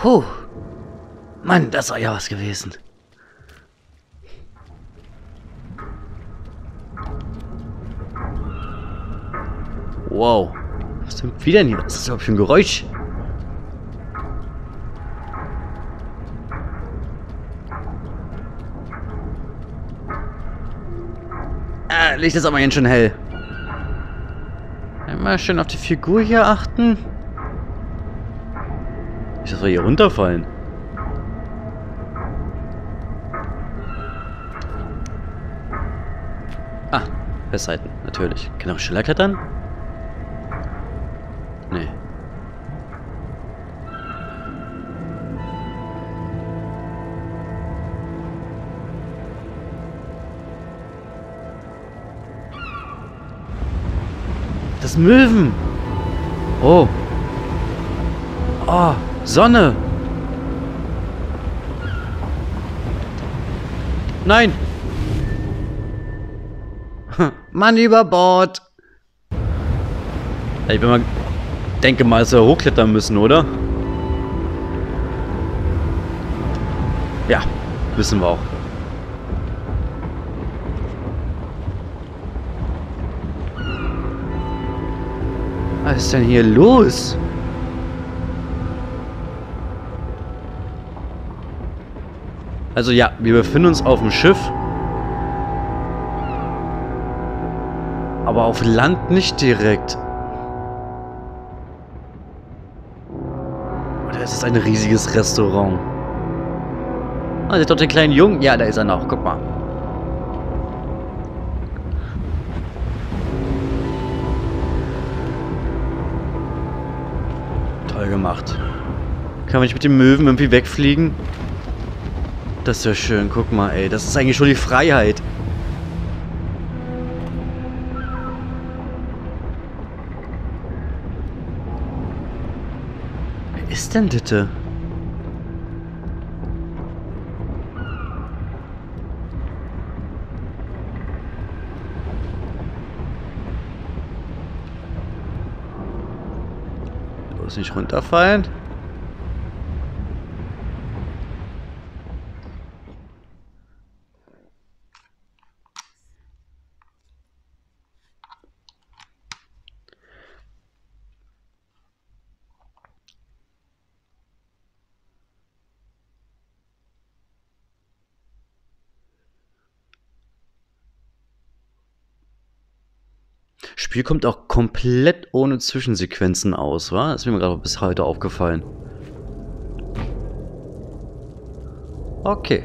Puh. Mann, das war ja was gewesen. Wow. Was wir denn hier? Was ist das überhaupt für ein Geräusch? Ah, Licht ist aber ganz schön hell. Einmal schön auf die Figur hier achten. Nicht, wir hier runterfallen. Ah, festhalten, natürlich. Kann auch schneller klettern? Nee. Das Möwen. Oh. Oh, Sonne. Nein. Mann über Bord. Ich bin mal denke mal, dass wir hochklettern müssen, oder? Ja, wissen wir auch. Was ist denn hier los? Also ja, wir befinden uns auf dem Schiff. Aber auf Land nicht direkt. Oder ist es ein riesiges Restaurant? Ah, seht doch den kleinen Jungen. Ja, da ist er noch. Guck mal. Toll gemacht. Kann man nicht mit dem Möwen irgendwie wegfliegen? Das ist ja schön. Guck mal, ey. Das ist eigentlich schon die Freiheit. Wer ist denn bitte? Bloß nicht runterfallen. Spiel kommt auch komplett ohne Zwischensequenzen aus, wa? Das ist mir gerade bis heute aufgefallen. Okay.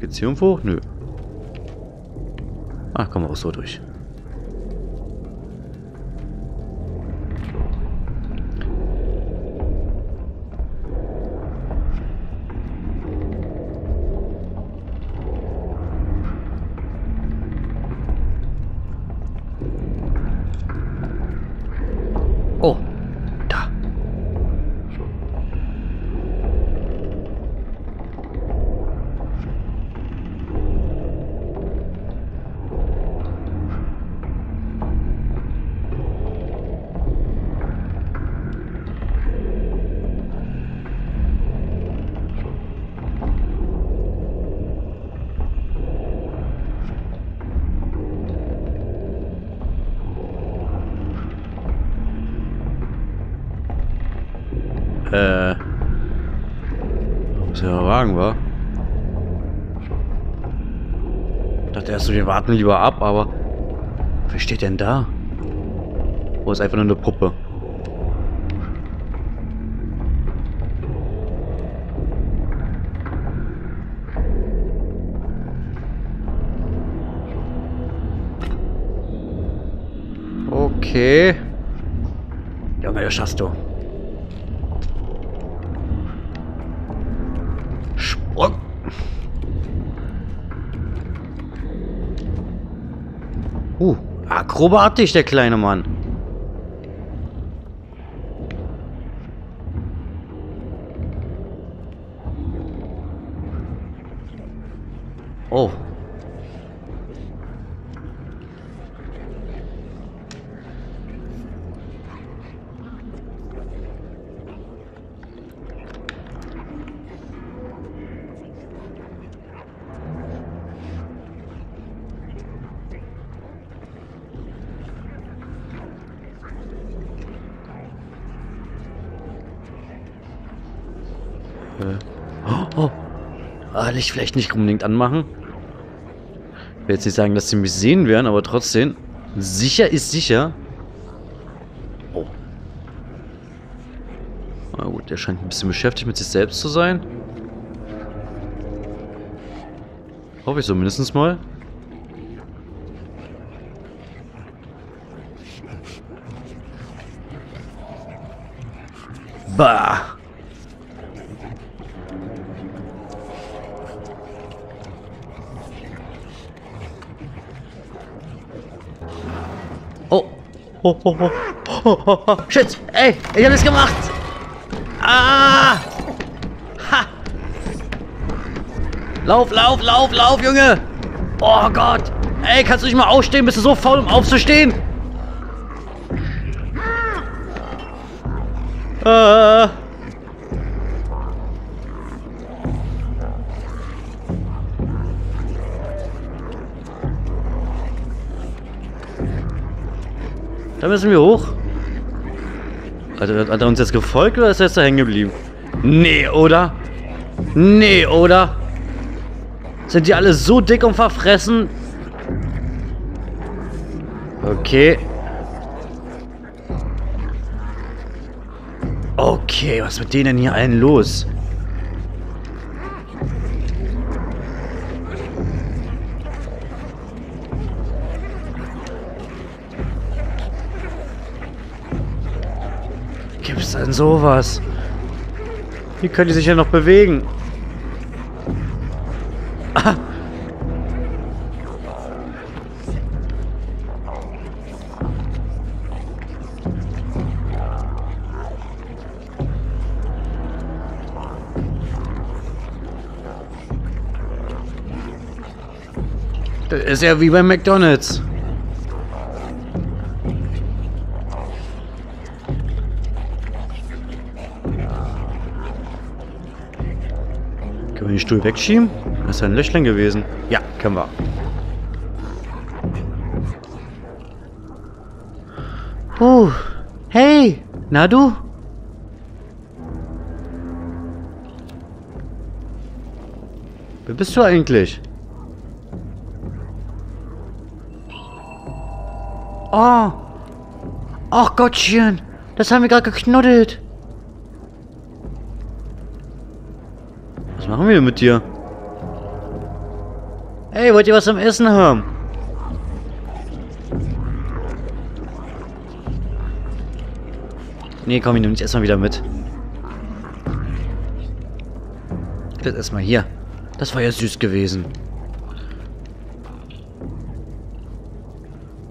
Geht's hier irgendwo? Nö. Ah, kommen wir auch so durch. Äh. Was der Wagen war? Ich dachte erst, wir warten lieber ab, aber. Wer steht denn da? Wo ist einfach nur eine Puppe? Okay. Junge, das schaffst du. Sprung. Uh, akrobatisch, der kleine Mann. Licht vielleicht nicht unbedingt anmachen. Ich will jetzt nicht sagen, dass sie mich sehen werden, aber trotzdem. Sicher ist sicher. Oh. Na gut, der scheint ein bisschen beschäftigt mit sich selbst zu sein. Hoffe ich so mindestens mal. Bah! Oh. Oh. Shit. Ey, ich hab das gemacht. Ah. Ha. Lauf, lauf, lauf, lauf, Junge. Oh Gott. Ey, kannst du nicht mal aufstehen? Bist du so faul, um aufzustehen? Ah. Da müssen wir hoch. Also, hat er uns jetzt gefolgt oder ist er jetzt da hängen geblieben? Nee, oder? Nee, oder? Sind die alle so dick und verfressen? Okay. Okay, was ist mit denen hier allen los? Denn sowas? Wie können die sich ja noch bewegen? Das ist ja wie beim McDonalds. Können wir den Stuhl wegschieben? Das ist ein Löchlein gewesen. Ja, können wir. Uh, hey, na du? Wer bist du eigentlich? Oh. Ach Gottchen. Das haben wir gerade geknuddelt. Machen wir mit dir? Hey, wollt ihr was zum Essen haben? Nee, komm, ich nehme dich erstmal wieder mit. Das erstmal hier. Das war ja süß gewesen.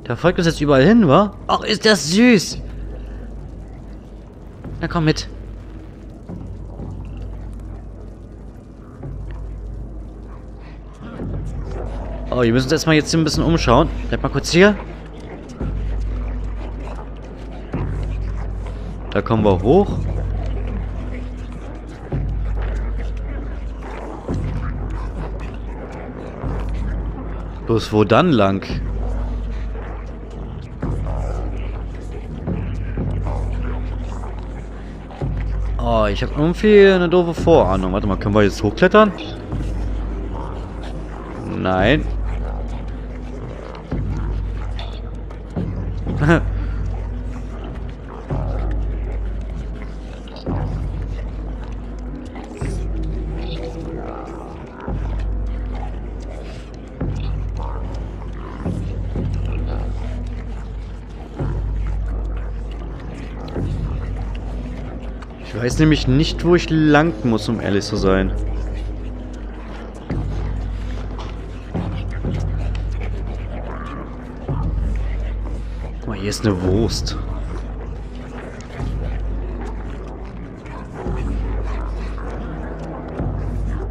Der folgt uns jetzt überall hin, wa? Ach, ist das süß. Na komm mit. Oh, wir müssen uns erstmal jetzt ein bisschen umschauen. Bleib mal kurz hier. Da kommen wir hoch. Bloß wo dann lang? Oh, ich habe irgendwie eine doofe Vorahnung. Warte mal, können wir jetzt hochklettern? Nein. Weiß nämlich nicht, wo ich lang muss, um ehrlich zu sein. Guck mal, hier ist eine Wurst.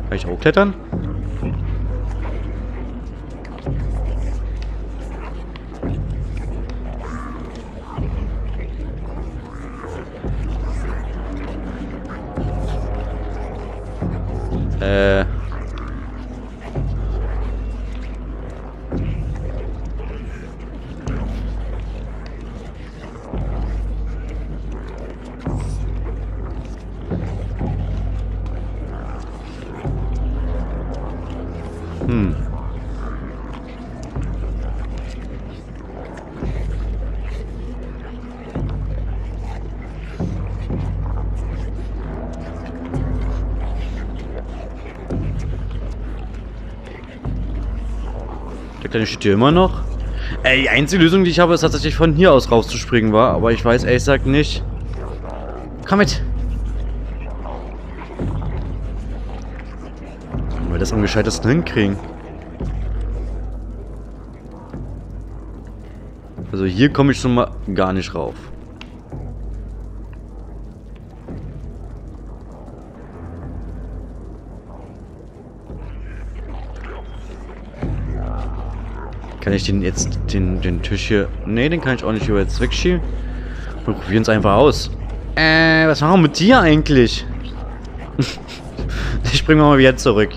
Kann ich hochklettern? Äh. Kleine steht hier immer noch. Ey, die einzige Lösung, die ich habe, ist tatsächlich von hier aus rauszuspringen war. Aber ich weiß ehrlich gesagt nicht. Komm mit. Wollen wir das am gescheitesten hinkriegen? Also hier komme ich schon mal gar nicht rauf. Kann ich den jetzt, den, den Tisch hier... Ne, den kann ich auch nicht über jetzt wegschieben. Wir probieren es einfach aus. Äh, was machen wir mit dir eigentlich? ich bringe mal wieder zurück.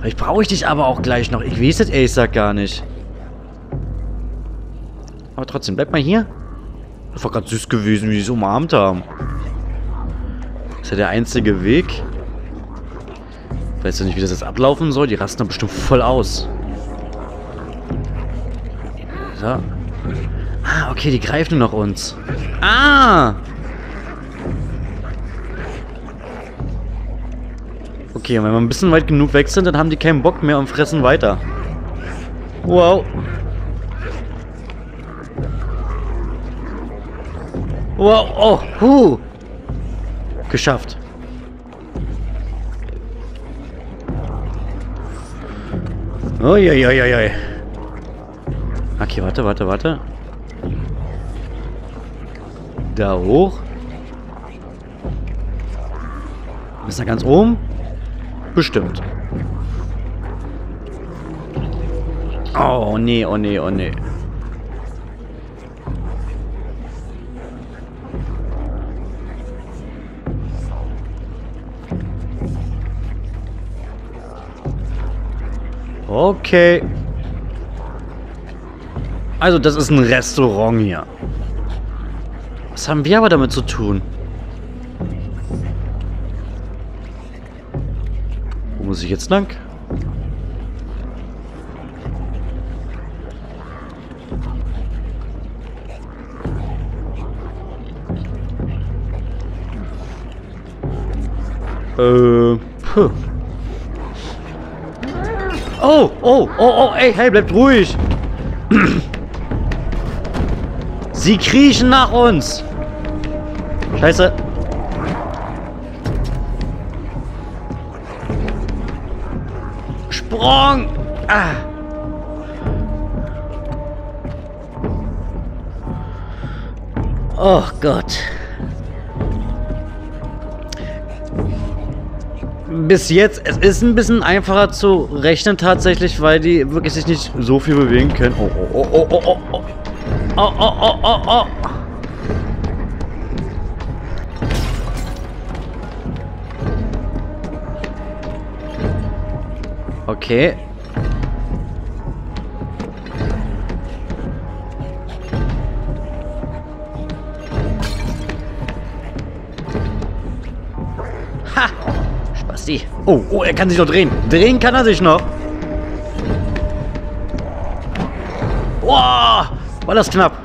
Vielleicht brauche ich dich aber auch gleich noch. Ich weiß es ehrlich gesagt gar nicht. Aber trotzdem, bleib mal hier. Das war gerade süß gewesen, wie sie es umarmt haben. Das ist ja der einzige Weg. Weißt du nicht, wie das jetzt ablaufen soll? Die rasten dann bestimmt voll aus. So. Ah, okay, die greifen noch uns. Ah! Okay, und wenn wir ein bisschen weit genug weg sind, dann haben die keinen Bock mehr und fressen weiter. Wow. Wow, oh, huh. Geschafft. Uiuiuiui. Okay, warte, warte, warte. Da hoch. Ist er ganz oben? Bestimmt. Oh, nee, oh, nee, oh, nee. Okay. Also, das ist ein Restaurant hier. Was haben wir aber damit zu tun? Wo muss ich jetzt lang? Äh, puh. Oh, oh, oh, oh, ey, hey, bleibt ruhig. Sie kriechen nach uns. Scheiße. Sprung. Ah. Oh Gott. bis jetzt, es ist ein bisschen einfacher zu rechnen tatsächlich, weil die wirklich sich nicht so viel bewegen können. Oh, oh, oh, oh, oh, oh. Oh, oh, oh, oh, oh. Okay. Spasti. Oh, oh, er kann sich noch drehen. Drehen kann er sich noch. Boah, war das knapp.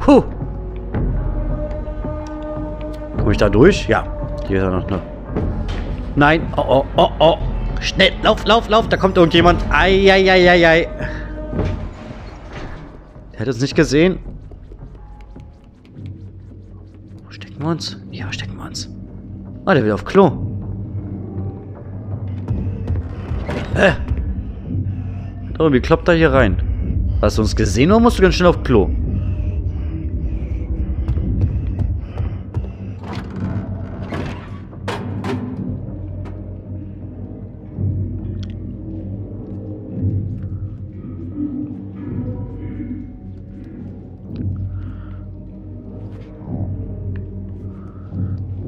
Puh. Komme ich da durch? Ja. Hier ist er noch. Ne? Nein. Oh, oh, oh, oh. Schnell. Lauf, lauf, lauf. Da kommt irgendjemand. Eieieiei. Der hat uns nicht gesehen. Wo stecken wir uns? Ja, stecken wir uns. Ah, der will auf Klo. Hä? Oh, wie kloppt er hier rein? Hast du uns gesehen oder musst du ganz schnell auf Klo?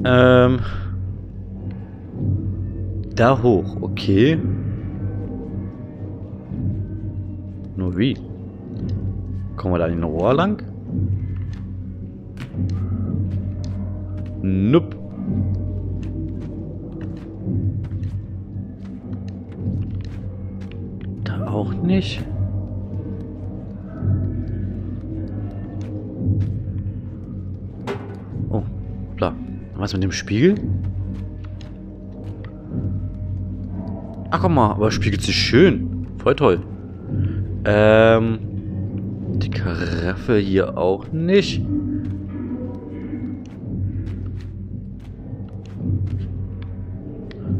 Ähm. Da hoch, okay. Nur wie? Kommen wir da in den Rohr lang? Nup. Da auch nicht. Oh, klar. Was mit dem Spiegel? Ach, guck mal, aber spiegelt sich schön. Voll toll. Ähm, die Karaffe hier auch nicht.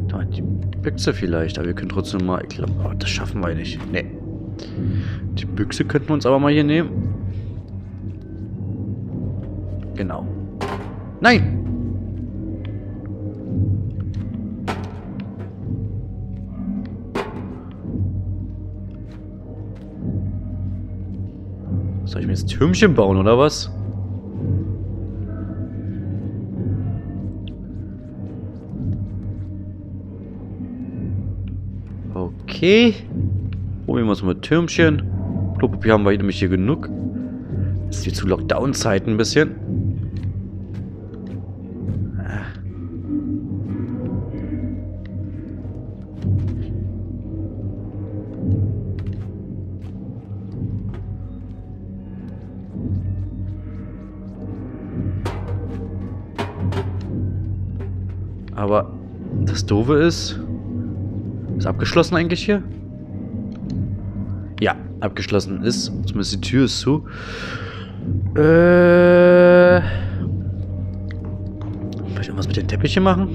Da die Büchse vielleicht, aber wir können trotzdem mal... Ich glaube, oh, das schaffen wir nicht. Nee. Die Büchse könnten wir uns aber mal hier nehmen. Genau. Nein! Soll ich mir jetzt Türmchen bauen, oder was? Okay. Probieren wir es mit Türmchen. Klopapier haben wir nämlich hier genug. Das ist hier zu Lockdown-Zeiten ein bisschen. Das Doofe ist... Ist abgeschlossen eigentlich hier? Ja, abgeschlossen ist. Zumindest die Tür ist zu. Äh... Vielleicht irgendwas mit den Teppichen machen?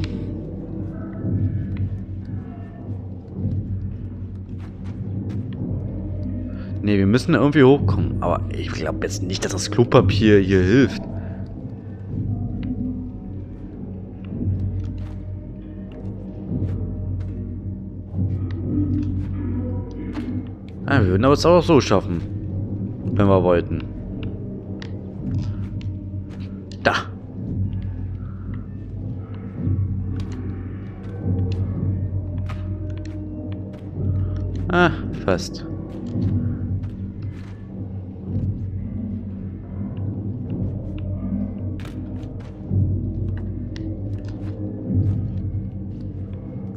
Ne, wir müssen irgendwie hochkommen. Aber ich glaube jetzt nicht, dass das Klopapier hier hilft. Ja, wir würden aber es auch so schaffen. Wenn wir wollten. Da. Ah, fast.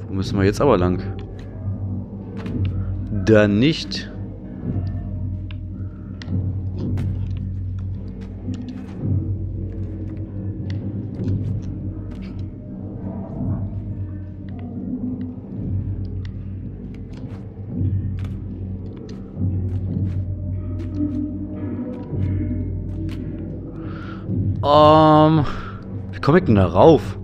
Wo müssen wir jetzt aber lang? Da nicht. Ähm, wie komme ich denn da rauf?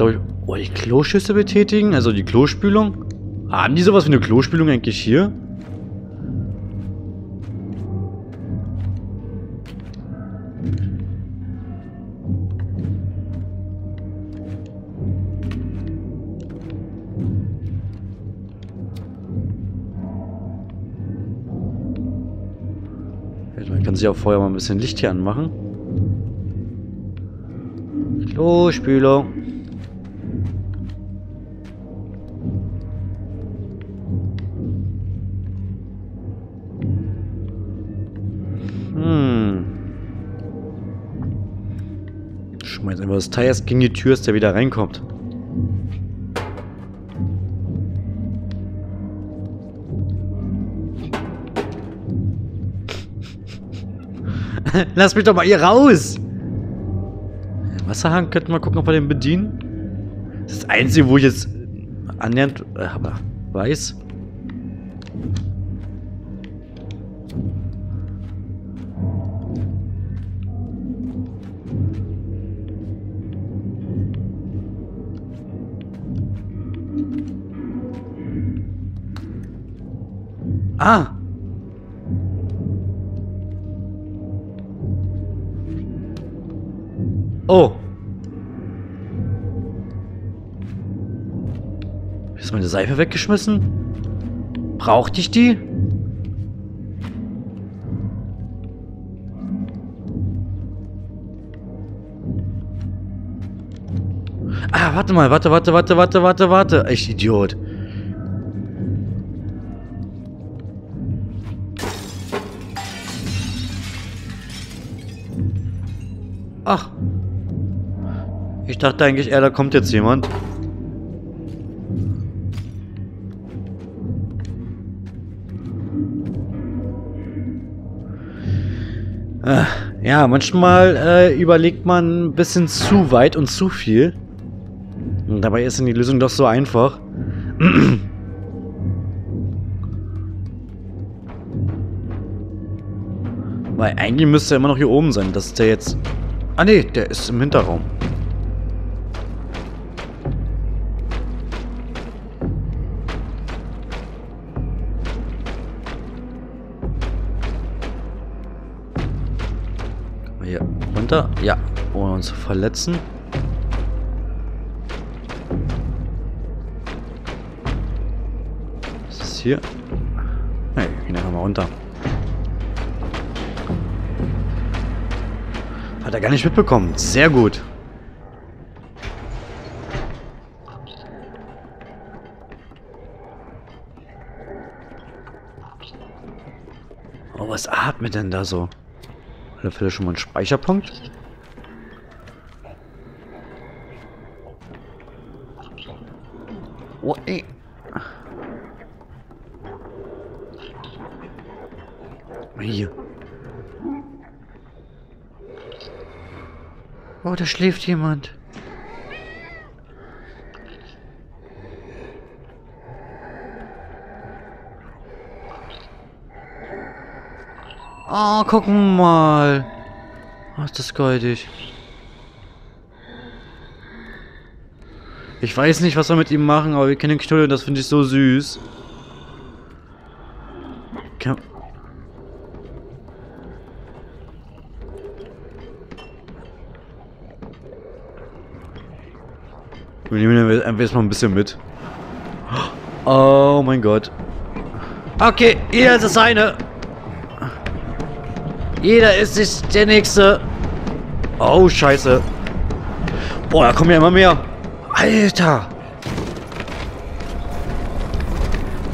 Glaube ich, oh, die Kloschüsse betätigen, also die Klospülung. Haben die sowas wie eine Klospülung eigentlich hier? Man kann sich auch vorher mal ein bisschen Licht hier anmachen. Klospülung. Das Teil gegen die Tür, dass der wieder reinkommt. Lass mich doch mal hier raus! Wasserhahn könnten wir gucken, ob wir den bedienen. Das ist das Einzige, wo ich jetzt annähernd äh, aber weiß. Ah! Oh. Ist meine Seife weggeschmissen? Brauchte ich die? Ah, warte mal, warte, warte, warte, warte, warte, warte. Echt Idiot. Ach, ich dachte eigentlich eher, da kommt jetzt jemand. Äh, ja, manchmal äh, überlegt man ein bisschen zu weit und zu viel. Und dabei ist dann die Lösung doch so einfach. Weil eigentlich müsste er immer noch hier oben sein. Das ist der jetzt... Ah ne, der ist im Hinterraum. Hier runter. Ja, ohne uns zu verletzen. Was ist hier? Ne, wir gehen einfach mal runter. Hat er gar nicht mitbekommen. Sehr gut. Oh, was atmet denn da so? Alle Fälle schon mal ein Speicherpunkt. Oh, ey. Hier. Oh, da schläft jemand. Oh, guck mal. Das ist goldig. Ich weiß nicht, was wir mit ihm machen, aber wir können ihn knuddeln, das finde ich so süß. Wir nehmen einfach mal ein bisschen mit. Oh mein Gott. Okay, jeder ist das seine. Jeder ist sich der Nächste. Oh, scheiße. Boah, da kommen ja immer mehr. Alter.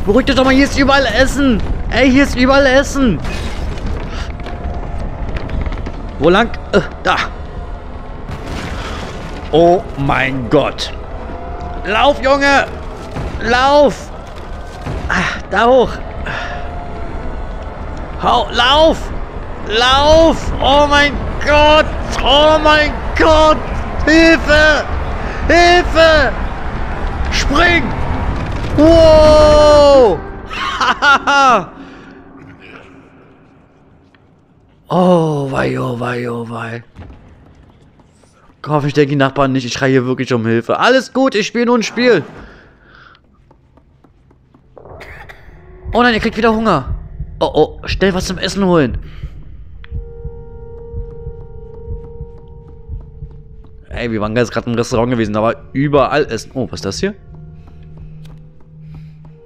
Beruhigt euch doch mal, hier ist überall Essen. Ey, hier ist überall Essen. Wo lang? Äh, da. Oh mein Gott. Lauf, Junge! Lauf! Ah, da hoch! Hau, lauf! Lauf! Oh mein Gott! Oh mein Gott! Hilfe! Hilfe! Spring! Wow! oh wei, oh wei, oh wei. Hoffentlich denken die Nachbarn nicht, ich schreie hier wirklich um Hilfe. Alles gut, ich spiele nur ein Spiel. Oh nein, ihr kriegt wieder Hunger. Oh, oh, schnell was zum Essen holen. Ey, wir waren jetzt gerade im Restaurant gewesen, da war überall Essen. Oh, was ist das hier?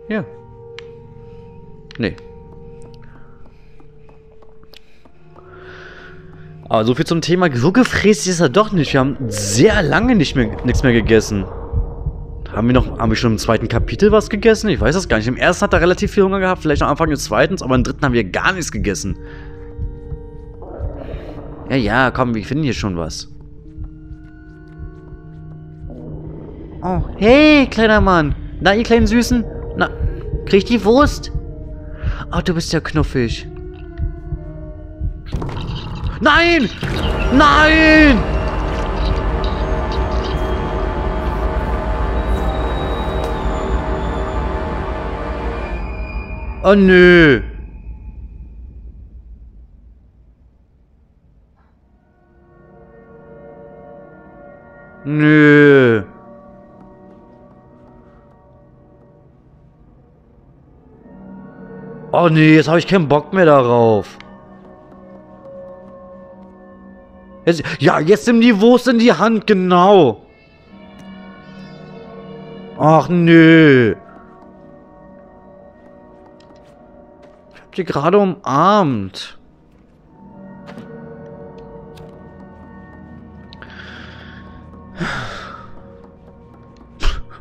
Ja. Nee. Aber so viel zum Thema, so gefräst ist er doch nicht. Wir haben sehr lange nicht mehr, nichts mehr gegessen. Haben wir noch, haben wir schon im zweiten Kapitel was gegessen? Ich weiß das gar nicht. Im ersten hat er relativ viel Hunger gehabt, vielleicht am Anfang des zweiten, aber im dritten haben wir gar nichts gegessen. Ja, ja, komm, wir finden hier schon was. Oh, hey, kleiner Mann. Na, ihr kleinen Süßen? Na, krieg die Wurst? Oh, du bist ja knuffig. Nein! Nein! Oh nö. Nö. Oh nee, jetzt habe ich keinen Bock mehr darauf. Ja, jetzt nimm die Wurst in die Hand, genau. Ach, nö. Ich hab die gerade umarmt.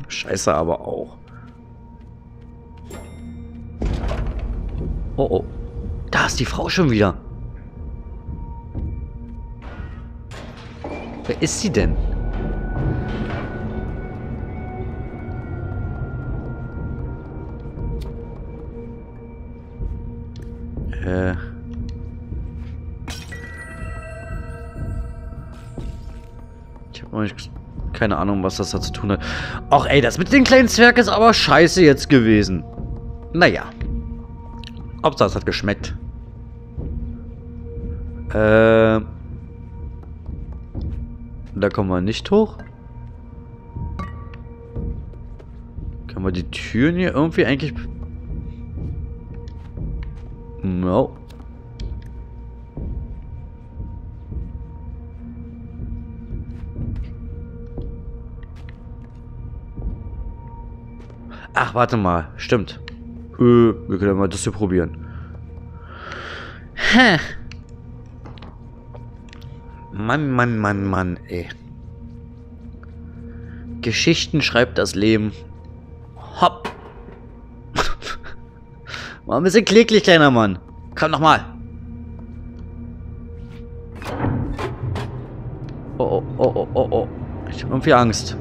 Scheiße aber auch. Oh, oh. Da ist die Frau schon wieder. Wer ist sie denn? Äh. Ich habe nicht keine Ahnung, was das da zu tun hat. Ach ey, das mit den kleinen Zwerg ist aber scheiße jetzt gewesen. Naja. Hauptsache, es hat geschmeckt. Äh... Da kommen wir nicht hoch. Können wir die Türen hier irgendwie eigentlich... No. Ach, warte mal. Stimmt. Äh, wir können mal das hier probieren. Hä? Mann, Mann, Mann, Mann, ey. Geschichten schreibt das Leben. Hopp. Mal ein bisschen kläglich, kleiner Mann. Komm noch mal. Oh, oh, oh, oh, oh, oh. Ich hab irgendwie Angst.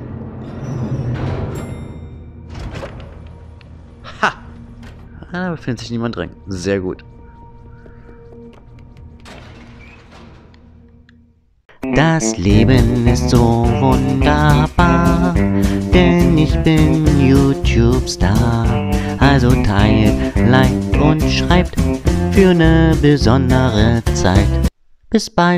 Ha! Da befindet sich niemand drin. Sehr gut. Das Leben ist so wunderbar, denn ich bin YouTube-Star. Also teilt, liked und schreibt für eine besondere Zeit. Bis bald.